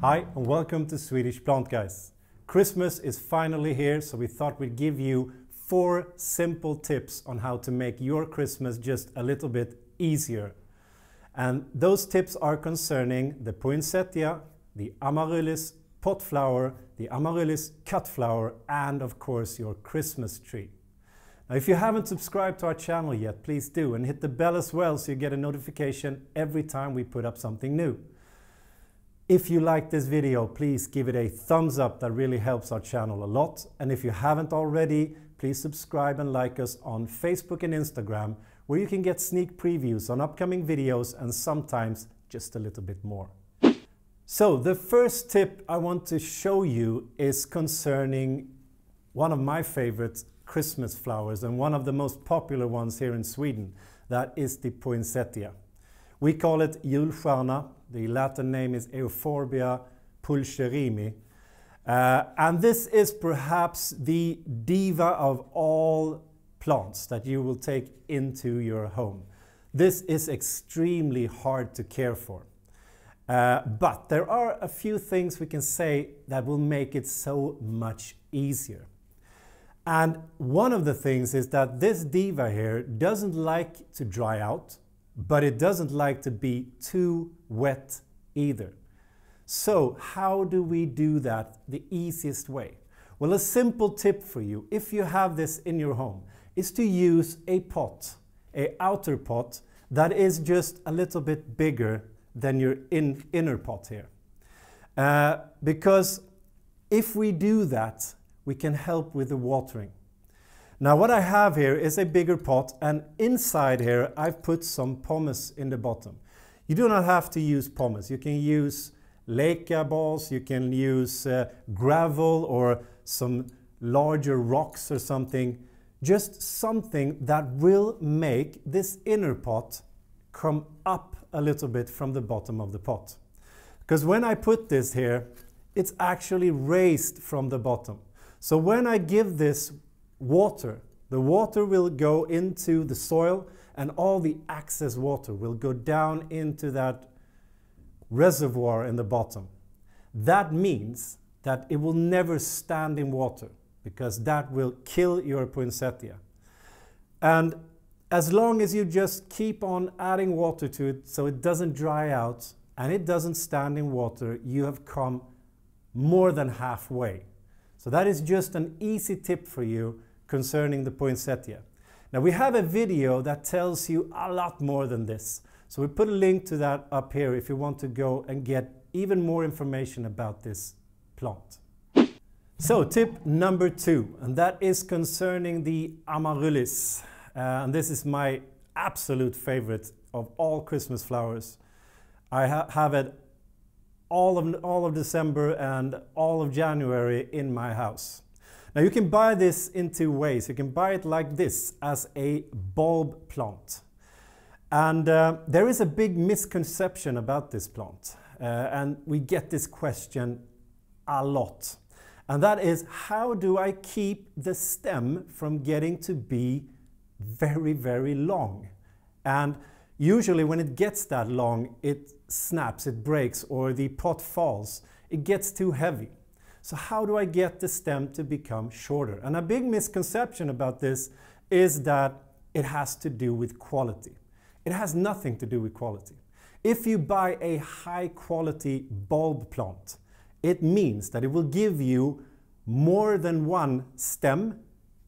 Hi, and welcome to Swedish Plant Guys. Christmas is finally here, so we thought we'd give you four simple tips on how to make your Christmas just a little bit easier. And those tips are concerning the poinsettia, the amaryllis pot flower, the amaryllis cut flower, and of course your Christmas tree. Now, if you haven't subscribed to our channel yet, please do and hit the bell as well so you get a notification every time we put up something new. If you like this video, please give it a thumbs up. That really helps our channel a lot. And if you haven't already, please subscribe and like us on Facebook and Instagram, where you can get sneak previews on upcoming videos and sometimes just a little bit more. So the first tip I want to show you is concerning one of my favorite Christmas flowers and one of the most popular ones here in Sweden. That is the poinsettia. We call it julstjärna. The Latin name is Euphorbia pulcherrima. Uh, and this is perhaps the diva of all plants that you will take into your home. This is extremely hard to care for. Uh, but there are a few things we can say that will make it so much easier. And one of the things is that this diva here doesn't like to dry out but it doesn't like to be too wet either. So how do we do that the easiest way? Well, a simple tip for you, if you have this in your home, is to use a pot, a outer pot that is just a little bit bigger than your in, inner pot here. Uh, because if we do that, we can help with the watering. Now what I have here is a bigger pot and inside here I've put some pumice in the bottom. You do not have to use pumice. You can use leca balls, you can use uh, gravel or some larger rocks or something. Just something that will make this inner pot come up a little bit from the bottom of the pot. Because when I put this here, it's actually raised from the bottom. So when I give this water. The water will go into the soil and all the excess water will go down into that reservoir in the bottom. That means that it will never stand in water because that will kill your poinsettia. And as long as you just keep on adding water to it so it doesn't dry out and it doesn't stand in water, you have come more than halfway. So that is just an easy tip for you concerning the poinsettia. Now we have a video that tells you a lot more than this. So we put a link to that up here if you want to go and get even more information about this plant. So tip number two, and that is concerning the amaryllis. Uh, and this is my absolute favorite of all Christmas flowers. I ha have it all of, all of December and all of January in my house. Now you can buy this in two ways. You can buy it like this as a bulb plant. And uh, there is a big misconception about this plant. Uh, and we get this question a lot. And that is, how do I keep the stem from getting to be very, very long? And usually when it gets that long, it snaps, it breaks, or the pot falls. It gets too heavy. So how do I get the stem to become shorter? And a big misconception about this is that it has to do with quality. It has nothing to do with quality. If you buy a high quality bulb plant, it means that it will give you more than one stem.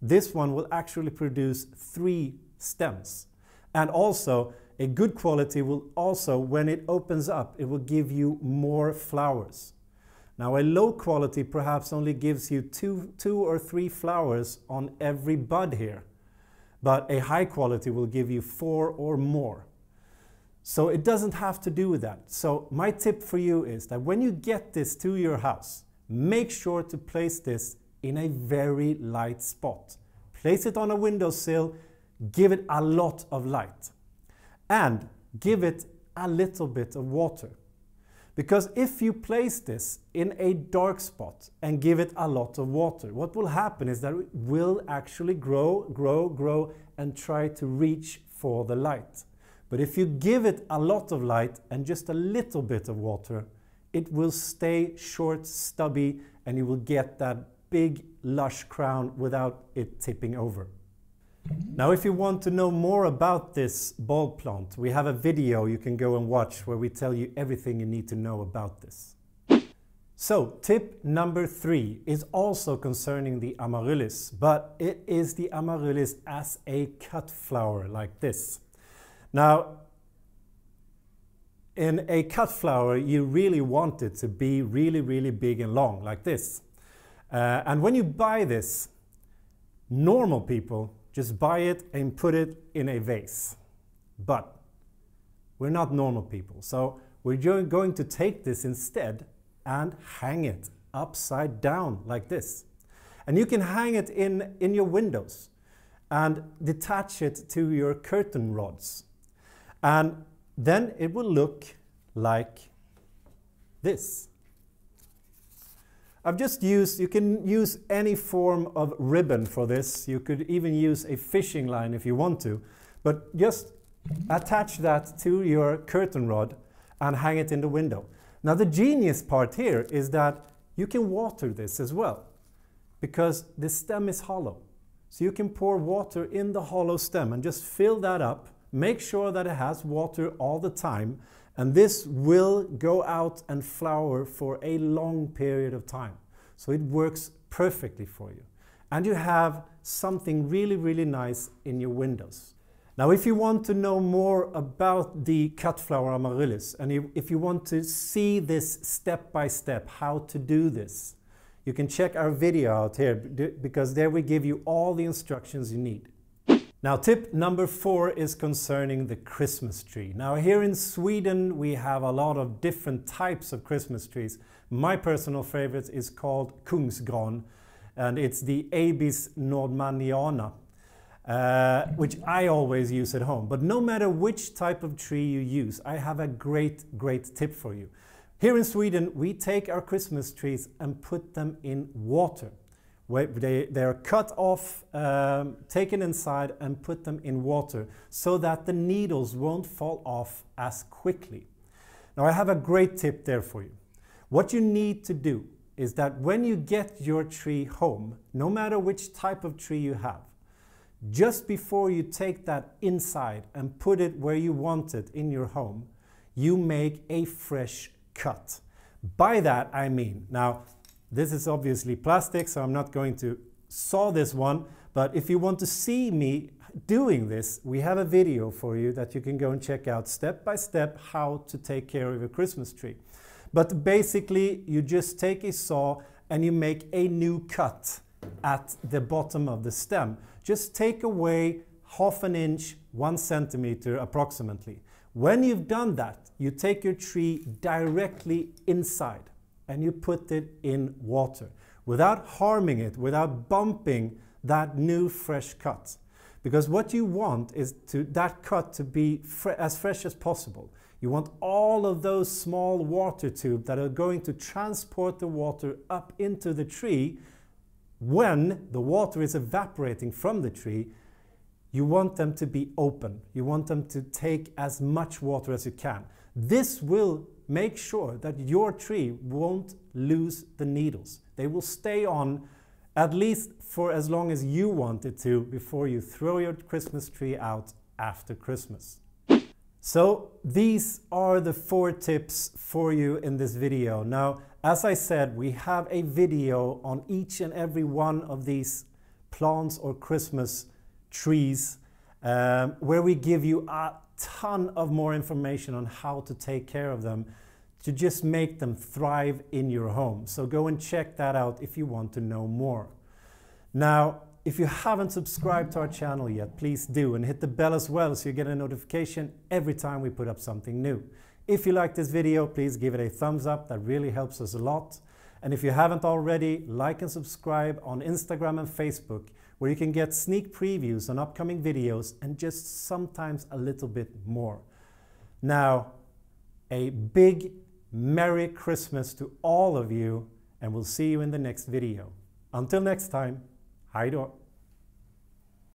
This one will actually produce three stems. And also, a good quality will also, when it opens up, it will give you more flowers. Now a low quality perhaps only gives you two, two or three flowers on every bud here, but a high quality will give you four or more. So it doesn't have to do with that. So my tip for you is that when you get this to your house, make sure to place this in a very light spot. Place it on a windowsill, give it a lot of light, and give it a little bit of water. Because if you place this in a dark spot and give it a lot of water, what will happen is that it will actually grow, grow, grow and try to reach for the light. But if you give it a lot of light and just a little bit of water, it will stay short, stubby, and you will get that big, lush crown without it tipping over. Now, if you want to know more about this bulb plant, we have a video you can go and watch where we tell you everything you need to know about this. So, tip number three is also concerning the amaryllis, but it is the amaryllis as a cut flower like this. Now, in a cut flower, you really want it to be really, really big and long like this. Uh, and when you buy this, normal people just buy it and put it in a vase. But we're not normal people. So we're going to take this instead and hang it upside down like this. And you can hang it in, in your windows and detach it to your curtain rods. And then it will look like this. I've just used, you can use any form of ribbon for this. You could even use a fishing line if you want to. But just attach that to your curtain rod and hang it in the window. Now the genius part here is that you can water this as well because the stem is hollow. So you can pour water in the hollow stem and just fill that up. Make sure that it has water all the time and this will go out and flower for a long period of time. So it works perfectly for you. And you have something really, really nice in your windows. Now, if you want to know more about the cut flower amaryllis, and if you want to see this step by step, how to do this, you can check our video out here because there we give you all the instructions you need. Now tip number four is concerning the Christmas tree. Now here in Sweden we have a lot of different types of Christmas trees. My personal favorite is called Kungsgran and it's the Abies nordmanniana. Uh, which I always use at home. But no matter which type of tree you use, I have a great, great tip for you. Here in Sweden, we take our Christmas trees and put them in water. They, they are cut off, um, taken inside and put them in water so that the needles won't fall off as quickly. Now I have a great tip there for you. What you need to do is that when you get your tree home, no matter which type of tree you have, just before you take that inside and put it where you want it in your home, you make a fresh cut. By that I mean, now this is obviously plastic, so I'm not going to saw this one, but if you want to see me doing this, we have a video for you that you can go and check out step by step how to take care of your Christmas tree. But basically, you just take a saw and you make a new cut at the bottom of the stem. Just take away half an inch, one centimeter approximately. When you've done that, you take your tree directly inside and you put it in water without harming it, without bumping that new fresh cut. Because what you want is to that cut to be fre as fresh as possible. You want all of those small water tubes that are going to transport the water up into the tree when the water is evaporating from the tree, you want them to be open. You want them to take as much water as you can. This will make sure that your tree won't lose the needles. They will stay on at least for as long as you want it to before you throw your Christmas tree out after Christmas. So these are the four tips for you in this video. Now, as I said, we have a video on each and every one of these plants or Christmas trees um, where we give you a ton of more information on how to take care of them to just make them thrive in your home. So go and check that out if you want to know more. Now, if you haven't subscribed to our channel yet, please do and hit the bell as well so you get a notification every time we put up something new. If you like this video, please give it a thumbs up. That really helps us a lot. And if you haven't already, like and subscribe on Instagram and Facebook where you can get sneak previews on upcoming videos and just sometimes a little bit more. Now, a big Merry Christmas to all of you and we'll see you in the next video. Until next time, hej då!